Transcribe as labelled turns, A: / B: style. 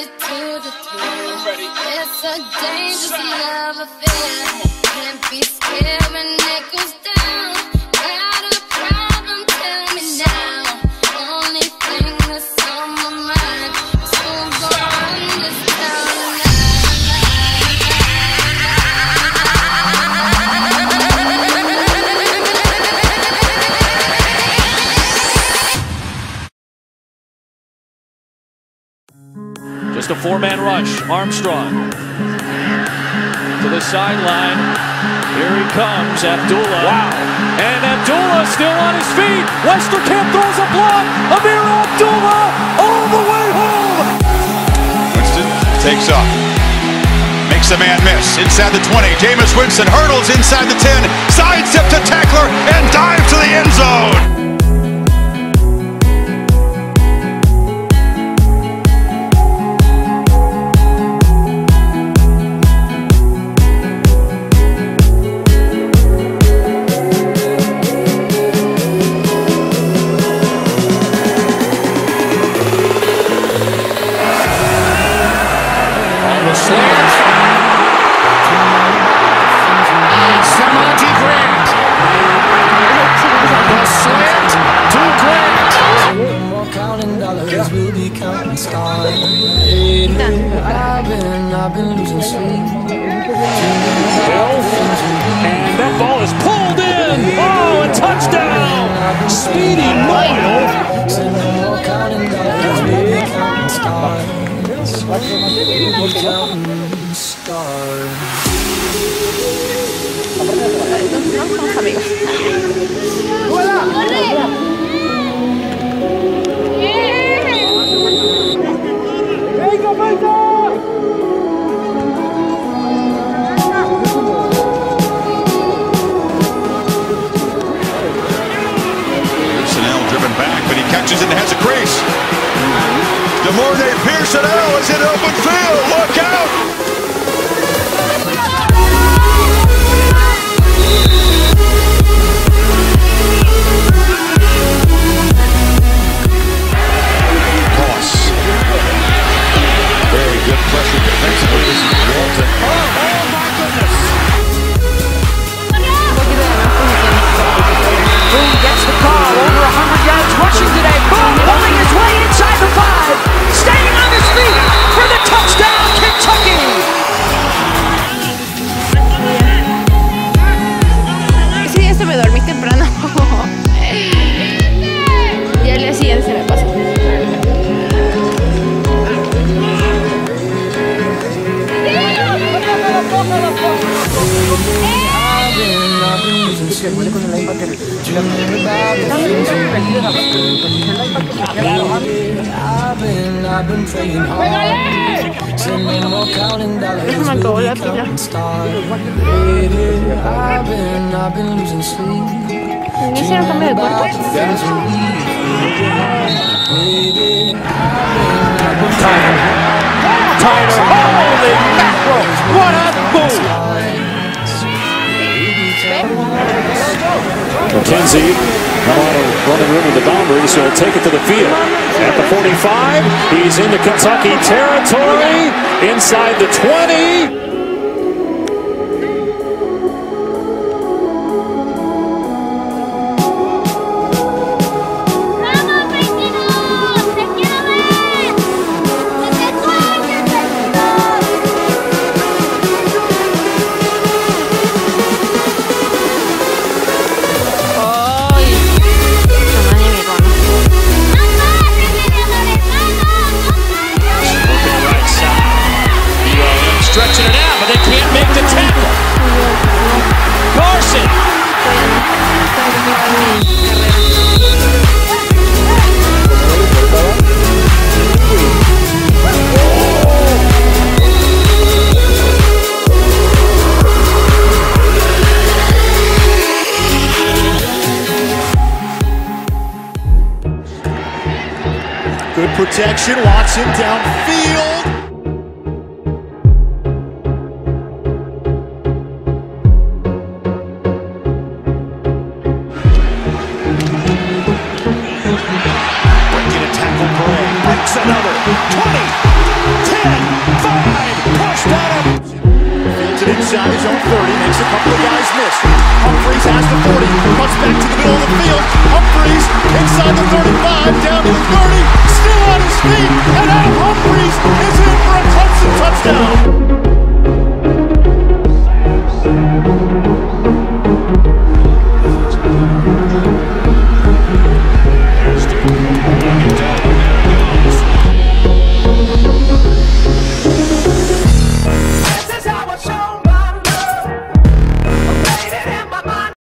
A: addicted to the thrill. It's a dangerous love affair. Can't be scared when it goes A
B: four-man rush. Armstrong to the sideline. Here he comes, Abdullah. Wow. And Abdullah still on his feet. Westerkamp throws a block. Ameer Abdullah all the way home.
C: Winston takes off. Makes a man miss. Inside the 20. Jameis Winston hurdles inside the 10. Sidestep to tackler and dive to the end zone.
D: I've been losing sleep.
B: And that ball is pulled in. Oh, a touchdown. Speedy mile.
D: More counting dollars, we'll be counting stars.
C: De'Mornay Pierson-El is in open field.
D: I've been losing sleep.
E: ¿No hicieron cambio de cuerpo?
B: Tyler. Holy mackerel. What a move. McKenzie of running room with the boundary, so he'll take it to the field. At the 45, he's into Kentucky territory. Inside the 20.
E: Good protection. Watson
A: downfield. inside his own
B: 30, makes a couple of guys miss. Humphries has the
F: 40, cuts back to the middle of the field. Humphries inside
E: the 35, down to the 30, still on his feet, and Adam Humphries.